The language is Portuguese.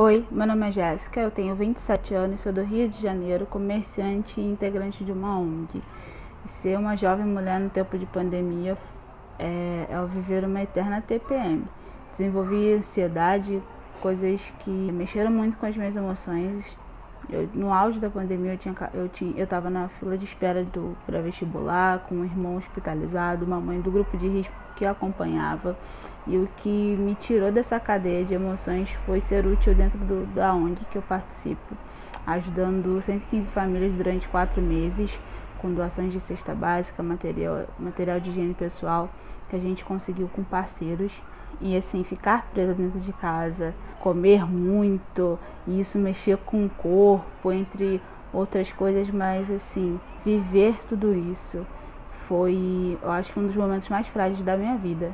Oi, meu nome é Jéssica, eu tenho 27 anos, sou do Rio de Janeiro, comerciante e integrante de uma ONG. Ser uma jovem mulher no tempo de pandemia é, é viver uma eterna TPM. Desenvolvi ansiedade, coisas que mexeram muito com as minhas emoções. Eu, no auge da pandemia, eu tinha, eu tinha, eu estava na fila de espera do pré-vestibular, com um irmão hospitalizado, uma mãe do grupo de risco que acompanhava. E o que me tirou dessa cadeia de emoções foi ser útil dentro do, da ONG que eu participo, ajudando 115 famílias durante quatro meses, com doações de cesta básica, material, material de higiene pessoal que a gente conseguiu com parceiros. E assim, ficar presa dentro de casa, comer muito, e isso mexer com o corpo, entre outras coisas, mas assim, viver tudo isso foi, eu acho que um dos momentos mais frágeis da minha vida.